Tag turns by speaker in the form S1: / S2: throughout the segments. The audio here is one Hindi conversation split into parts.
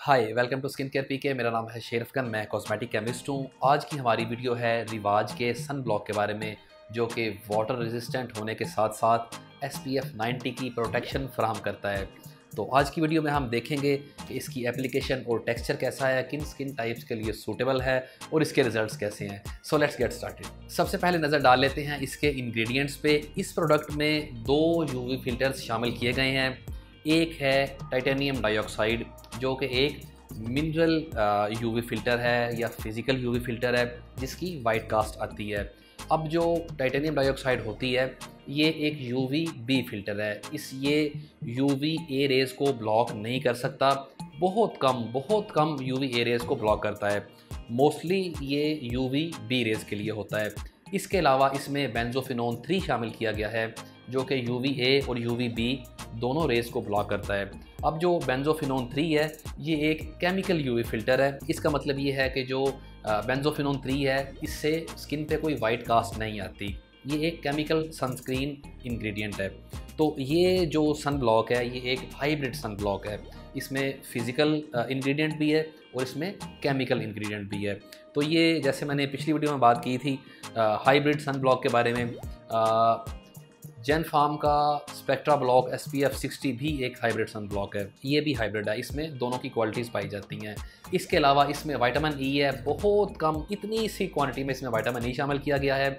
S1: Hi welcome to skin care P के मेरा नाम है शेरफगन मैं कॉस्मेटिक केमिस्ट हूँ। आज की हमारी वीडियो है रिवाज के सन ब्लॉक के बारे में, जो कि वाटर रेजिस्टेंट होने के साथ साथ एस पी एफ़ नाइन्टी की प्रोटेक्शन फ्राहम करता है। तो आज की वीडियो में हम देखेंगे कि इसकी एप्लीकेशन और टेक्सचर कैसा है, किन स्किन टाइप्स के लिए सूटेबल है और इसके रिजल्ट्स कैसे हैं। सो लेट्स गेट स्टार्टेड सबसे पहले नज़र डाल लेते हैं इसके इंग्रेडिएंट्स पे। इस प्रोडक्ट में दो यूवी फिल्टर्स शामिल किए गए हैं। एक है टाइटेनियम डाइऑक्साइड जो कि एक मिनरल यूवी फ़िल्टर है या फ़िज़िकल यूवी फ़िल्टर है, जिसकी वाइट कास्ट आती है। अब जो टाइटेनियम डाइऑक्साइड होती है, ये एक यू वी बी फ़िल्टर है। इस ये यू वी ए रेज़ को ब्लॉक नहीं कर सकता। बहुत कम बहुत कम यू वी ए रेज़ को ब्लॉक करता है। मोस्टली ये यू वी बी रेज़ के लिए होता है। इसके अलावा इसमें बेंजोफिनोन थ्री शामिल किया गया है। जो कि यू ए और यू बी दोनों रेस को ब्लॉक करता है। अब जो बेंजोफिनोन थ्री है, ये एक केमिकल यूवी फ़िल्टर है। इसका मतलब ये है कि जो बेंजोफिनोन थ्री है, इससे स्किन पे कोई वाइट कास्ट नहीं आती। ये एक केमिकल सनस्क्रीन इंग्रेडिएंट है। तो ये जो सन ब्लॉक है, ये एक हाइब्रिड सन ब्लॉक है। इसमें फ़िज़िकल इंग्रेडिएंट भी है और इसमें केमिकल इंग्रेडिएंट भी है। तो ये जैसे मैंने पिछली वीडियो में बात की थी हाइब्रिड सन ब्लॉक के बारे में। जेन फार्म का spectra block S P F sixty भी एक हाइब्रिड सन ब्लॉक है। ये भी हाइब्रिड है। इसमें दोनों की क्वालिटीज़ पाई जाती हैं। इसके अलावा इसमें वाइटामिन ई e है। बहुत कम, इतनी सी क्वांटिटी में इसमें वाइटामिन ई e शामिल किया गया है।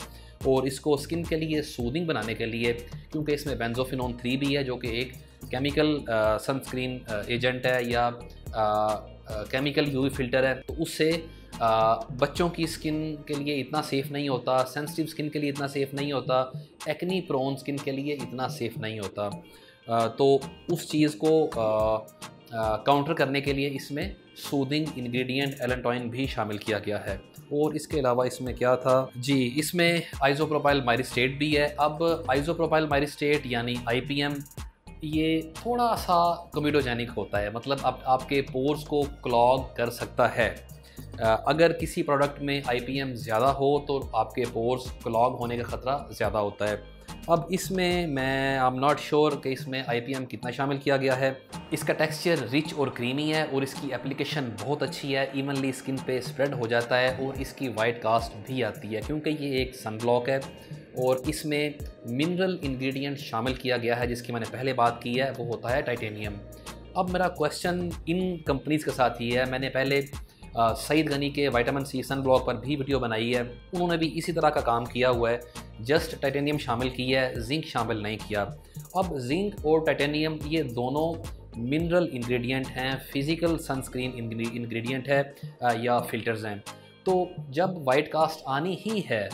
S1: और इसको स्किन के लिए सूदिंग बनाने के लिए, क्योंकि इसमें बेंजोफिनोन थ्री भी है, जो कि एक केमिकल सनस्क्रीन एजेंट है या केमिकल यूवी फ़िल्टर है। तो उससे बच्चों की स्किन के लिए इतना सेफ़ नहीं होता सेंसिटिव स्किन के लिए इतना सेफ़ नहीं होता एक्नी प्रोन स्किन के लिए इतना सेफ़ नहीं होता। तो उस चीज़ को काउंटर करने के लिए इसमें सूदिंग इंग्रेडिएंट एलेंटॉइन भी शामिल किया गया है। और इसके अलावा इसमें क्या था? जी, इसमें आइजोप्रोपाइल माइरिस्टेट भी है। अब आइजोप्रोपाइल माइरिस्टेट यानी आईपीएम ये थोड़ा सा कम्यूडोजेनिक होता है। मतलब अब आपके पोर्स को क्लॉग कर सकता है। अगर किसी प्रोडक्ट में आईपीएम ज़्यादा हो तो आपके पोर्स क्लॉग होने का ख़तरा ज़्यादा होता है। अब इसमें मैं आई एम नॉट श्योर कि इसमें आईपीएम कितना शामिल किया गया है। इसका टेक्सचर रिच और क्रीमी है और इसकी एप्लीकेशन बहुत अच्छी है। इवनली स्किन पे स्प्रेड हो जाता है और इसकी वाइट कास्ट भी आती है, क्योंकि ये एक सन ब्लॉक है। और इसमें मिनरल इंग्रेडिएंट शामिल किया गया है, जिसकी मैंने पहले बात की है, वो होता है टाइटेनियम अब मेरा क्वेश्चन इन कंपनीज़ के साथ ही है। मैंने पहले सईद गनी के वाइटामिन सी सन ब्लॉक पर भी वीडियो बनाई है। उन्होंने भी इसी तरह का काम किया हुआ है। जस्ट टाइटेनियम शामिल किया है जिंक शामिल नहीं किया। अब जिंक और टाइटेनियम ये दोनों मिनरल इंग्रेडिएंट हैं फ़िज़िकल सनस्क्रीन इंग्रेडिएंट है या फिल्टर्स हैं। तो जब वाइट कास्ट आनी ही है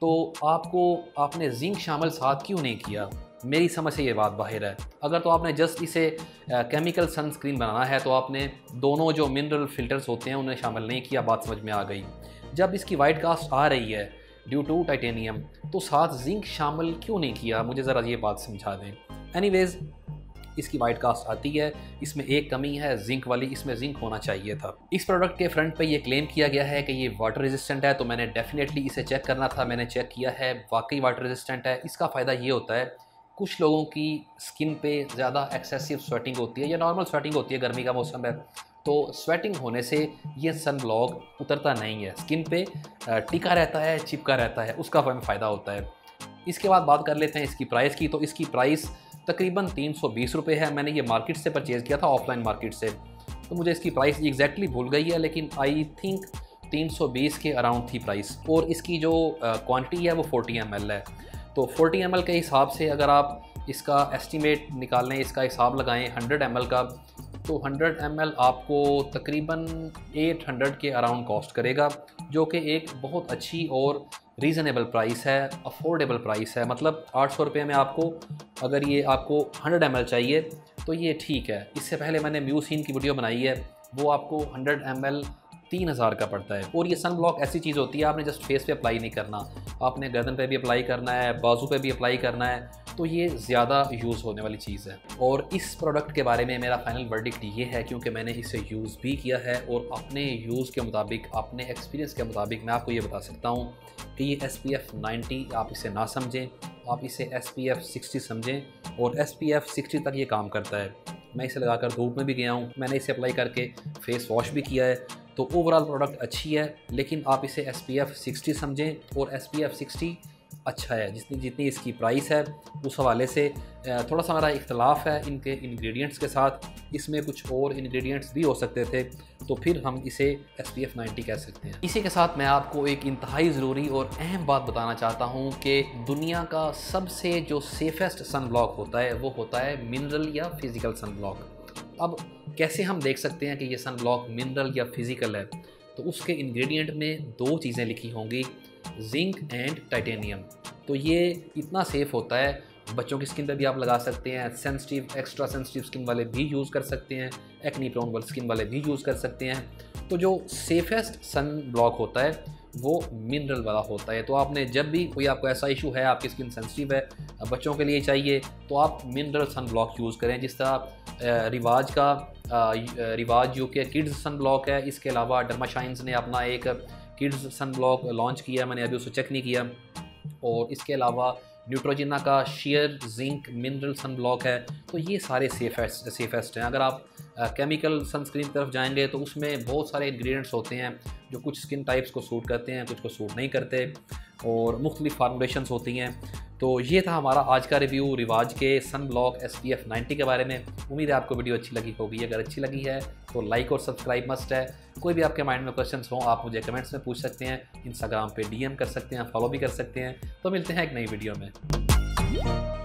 S1: तो आपको, आपने जिंक शामिल साथ क्यों नहीं किया? मेरी समझ से ये बात बाहर है। अगर तो आपने जस्ट इसे केमिकल सनस्क्रीन बनाना है तो आपने दोनों जो मिनरल फिल्टर्स होते हैं, उन्हें शामिल नहीं किया, बात समझ में आ गई। जब इसकी वाइट कास्ट आ रही है ड्यू टू टाइटेनियम तो साथ जिंक शामिल क्यों नहीं किया? मुझे ज़रा ये बात समझा दें। एनीवेज इसकी वाइट कास्ट आती है, इसमें एक कमी है जिंक वाली, इसमें जिंक होना चाहिए था। इस प्रोडक्ट के फ्रंट पे ये क्लेम किया गया है कि ये वाटर रेजिस्टेंट है तो मैंने डेफिनेटली इसे चेक करना था, मैंने चेक किया है, वाकई वाटर रेजिस्टेंट है। इसका फ़ायदा ये होता है कुछ लोगों की स्किन पे ज़्यादा एक्सेसिव स्वेटिंग होती है या नॉर्मल स्वेटिंग होती है गर्मी का मौसम है तो स्वेटिंग होने से ये सन ब्लॉक उतरता नहीं है। स्किन पे टिका रहता है, चिपका रहता है, उसका हमें फ़ायदा होता है। इसके बाद बात कर लेते हैं इसकी प्राइस की तो इसकी प्राइस तकरीबन तीन सौ है। मैंने ये मार्केट से परचेज़ किया था ऑफलाइन मार्केट से। तो मुझे इसकी प्राइस एग्जैक्टली भूल गई है, लेकिन आई थिंक 320 के अराउंड थी प्राइस और इसकी जो क्वांटिटी है वो 40 एम है। तो 40 एम के हिसाब से अगर आप इसका एस्टीमेट निकालें, इसका हिसाब लगाएँ 100 एम का तो 100 एम आपको तकरीबन 800 के अराउंड कॉस्ट करेगा, जो कि एक बहुत अच्छी और रीज़नेबल प्राइस है, अफोर्डेबल प्राइस है। मतलब आठ सौ रुपये में आपको, अगर ये आपको 100 एम चाहिए तो ये ठीक है। इससे पहले मैंने म्यूसिन की वीडियो बनाई है, वो आपको 100 एम तीन हज़ार का पड़ता है। और ये सन ब्लॉक ऐसी चीज़ होती है, आपने जस्ट फेस पे अप्लाई नहीं करना। आपने गर्दन पे भी अप्लाई करना है, बाजू पे भी अप्लाई करना है तो ये ज़्यादा यूज़ होने वाली चीज़ है। और इस प्रोडक्ट के बारे में मेरा फाइनल वर्डिक्ट ये है, क्योंकि मैंने इसे यूज़ भी किया है और अपने यूज़ के मुताबिक, अपने एक्सपीरियंस के मुताबिक मैं आपको ये बता सकता हूँ कि ये एस पी एफ़ नाइन्टी आप इसे ना समझें, आप इसे एस पी एफ़ सिक्सटी समझें और एस पी एफ़ सिक्सटी तक ये काम करता है। मैं इसे लगाकर धूप में भी गया हूँ, मैंने इसे अप्लाई करके फेस वॉश भी किया है तो ओवरऑल प्रोडक्ट अच्छी है, लेकिन आप इसे एस पी एफ़ सिक्सटी समझें और एस पी एफ़ सिक्सटी अच्छा है। जितनी जितनी इसकी प्राइस है, उस हवाले से थोड़ा सा मेरा इख्तलाफ है इनके इंग्रेडिएंट्स के साथ। इसमें कुछ और इंग्रेडिएंट्स भी हो सकते थे तो फिर हम इसे एस पी एफ़ नाइन्टी कह सकते हैं। इसी के साथ मैं आपको एक इंतहाई ज़रूरी और अहम बात बताना चाहता हूँ कि दुनिया का सबसे जो सेफेस्ट सन ब्लॉक होता है, वो होता है मिनरल या फ़िज़िकल सन ब्लॉक अब कैसे हम देख सकते हैं कि ये सन ब्लॉक मिनरल या फ़िज़िकल है? तो उसके इंग्रेडिएंट में दो चीज़ें लिखी होंगी जिंक एंड टाइटेनियम तो ये इतना सेफ़ होता है। बच्चों की स्किन पर भी आप लगा सकते हैं सेंसिटिव एक्स्ट्रा सेंसिटिव स्किन वाले भी यूज़ कर सकते हैं एक्नी प्रोन वाले स्किन वाले भी यूज़ कर सकते हैं। तो जो सेफेस्ट सन ब्लॉक होता है वो मिनरल वाला होता है। तो आपने जब भी कोई आपको ऐसा इशू है, आपकी स्किन सेंसिटिव है बच्चों के लिए चाहिए तो आप मिनरल सन ब्लॉक यूज़ करें। जिस तरह रिवाज का रिवाज जो कि किड्स सन ब्लॉक है, इसके अलावा डर्माशाइंस ने अपना एक किड्स सन ब्लॉक लॉन्च किया मैंने अभी उसे चेक नहीं किया। और इसके अलावा न्यूट्रोजिना का sheer zinc mineral sun block है। तो ये सारे सेफेस्ट सेफेस्ट हैं। अगर आप केमिकल सनस्क्रीन की तरफ़ जाएँगे तो उसमें बहुत सारे इंग्रेडिएंट्स होते हैं। जो कुछ स्किन टाइप्स को सूट करते हैं, कुछ को सूट नहीं करते और मुख्तलिफ़ फार्मूलेशंस होती हैं। तो ये था हमारा आज का रिव्यू रिवाज के sunblock S P F ninety के बारे में। उम्मीद है आपको वीडियो अच्छी लगी होगी। अगर अच्छी लगी है तो लाइक और सब्सक्राइब मस्ट है। कोई भी आपके माइंड में क्वेश्चंस हो, आप मुझे कमेंट्स में पूछ सकते हैं इंस्टाग्राम पे डीएम कर सकते हैं फॉलो भी कर सकते हैं। तो मिलते हैं एक नई वीडियो में।